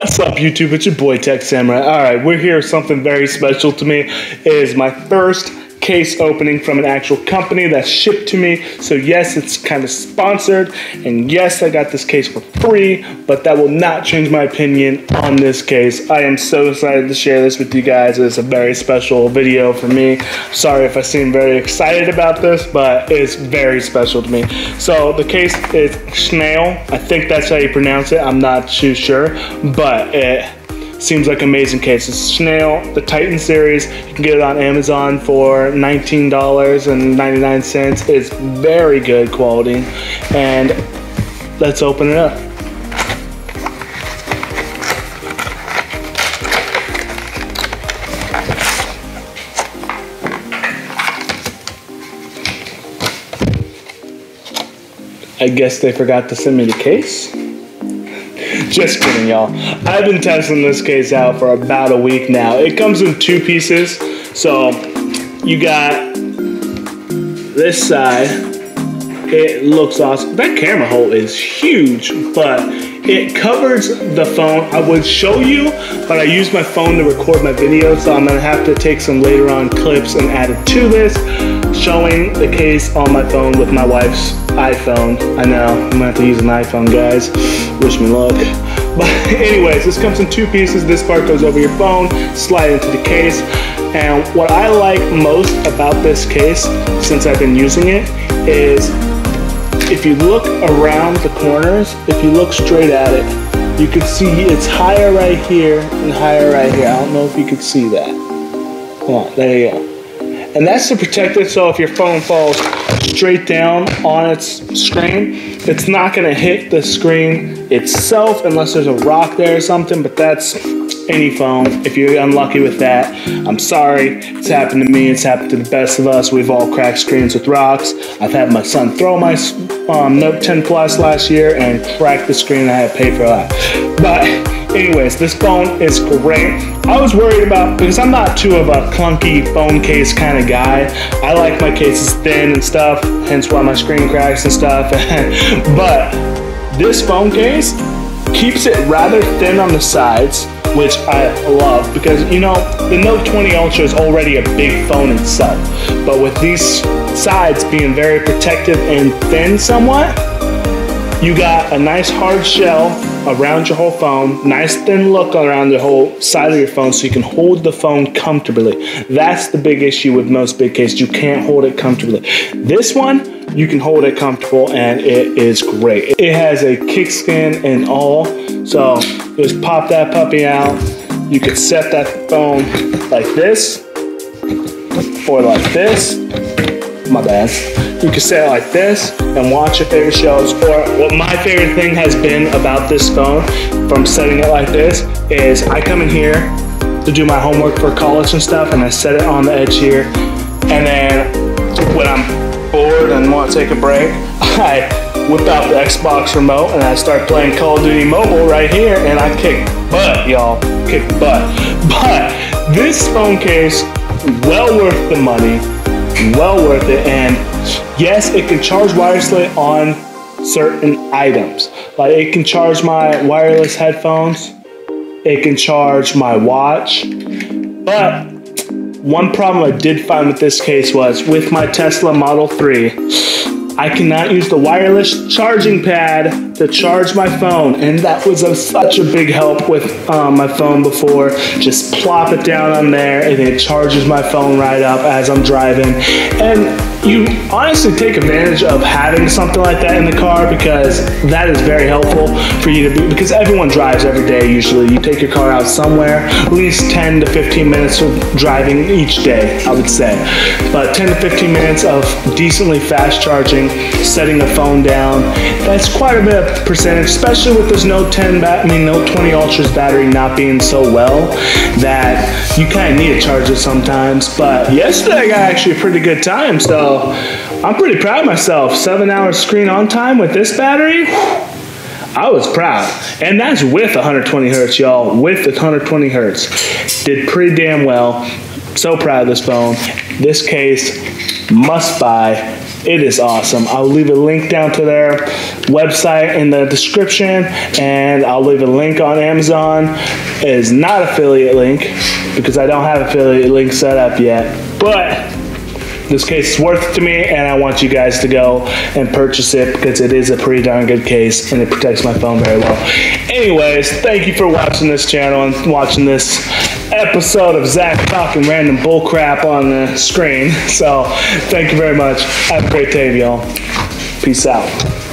What's up, YouTube? It's your boy Tech Samurai. All right, we're here. Something very special to me it is my first case opening from an actual company that's shipped to me. So yes, it's kind of sponsored, and yes, I got this case for free, but that will not change my opinion on this case. I am so excited to share this with you guys. It's a very special video for me. Sorry if I seem very excited about this, but it's very special to me. So the case is Schnail. I think that's how you pronounce it. I'm not too sure, but it Seems like amazing case. It's Schnail, the Titan series. You can get it on Amazon for $19.99. It's very good quality. And let's open it up. I guess they forgot to send me the case. Just kidding, y'all. I've been testing this case out for about a week now. It comes in two pieces. So you got this side. It looks awesome. That camera hole is huge, but it covers the phone. I would show you, but I use my phone to record my video, so I'm gonna have to take some later on clips and add it to this, showing the case on my phone with my wife's iPhone. I know, I'm gonna have to use an iPhone, guys. Wish me luck. But anyways, this comes in two pieces. This part goes over your phone, slide into the case. And what I like most about this case, since I've been using it, is if you look around the corners, if you look straight at it, you can see it's higher right here and higher right here. I don't know if you can see that. Come on, there you go. And that's to protect it so if your phone falls straight down on its screen, it's not gonna hit the screen itself unless there's a rock there or something, but that's any phone. If you're unlucky with that, I'm sorry. It's happened to me, it's happened to the best of us. We've all cracked screens with rocks. I've had my son throw my um, Note 10 Plus last year and crack the screen. I had to pay for that. But anyways, this phone is great. I was worried about because I'm not too of a clunky phone case kind of guy. I like my cases thin and stuff, hence why my screen cracks and stuff. but this phone case keeps it rather thin on the sides which I love because you know the Note 20 Ultra is already a big phone itself, but with these sides being very protective and thin somewhat, you got a nice hard shell around your whole phone, nice thin look around the whole side of your phone so you can hold the phone comfortably. That's the big issue with most big cases. You can't hold it comfortably. This one, you can hold it comfortable and it is great. It has a kickskin and all, so just pop that puppy out. You could set that phone like this or like this. My bad you can set it like this and watch your favorite shows. Or what my favorite thing has been about this phone from setting it like this is I come in here to do my homework for college and stuff and I set it on the edge here. And then when I'm bored and want to take a break, I whip out the Xbox remote and I start playing Call of Duty Mobile right here and I kick butt, y'all. Kick butt. But this phone case, well worth the money, well worth it. And Yes, it can charge wirelessly on certain items. Like it can charge my wireless headphones, it can charge my watch. But one problem I did find with this case was with my Tesla Model 3, I cannot use the wireless charging pad to charge my phone. And that was a, such a big help with um, my phone before. Just plop it down on there and it charges my phone right up as I'm driving. And you honestly take advantage of having something like that in the car because that is very helpful for you to be, because everyone drives every day usually. You take your car out somewhere, at least 10 to 15 minutes of driving each day, I would say. But 10 to 15 minutes of decently fast charging setting the phone down. That's quite a bit of percentage, especially with this Note 10, I mean Note 20 Ultra's battery not being so well that you kind of need to charge it sometimes. But yesterday I got actually a pretty good time, so I'm pretty proud of myself. Seven hours screen on time with this battery. I was proud. And that's with 120 hertz, y'all. With the 120 hertz. Did pretty damn well. So proud of this phone. This case, must buy It is awesome. I'll leave a link down to their website in the description, and I'll leave a link on Amazon. It is not affiliate link because I don't have affiliate link set up yet, but this case is worth it to me, and I want you guys to go and purchase it because it is a pretty darn good case and it protects my phone very well. Anyways, thank you for watching this channel and watching this episode of Zach talking random bullcrap on the screen. So, thank you very much. Have a great day, y'all. Peace out.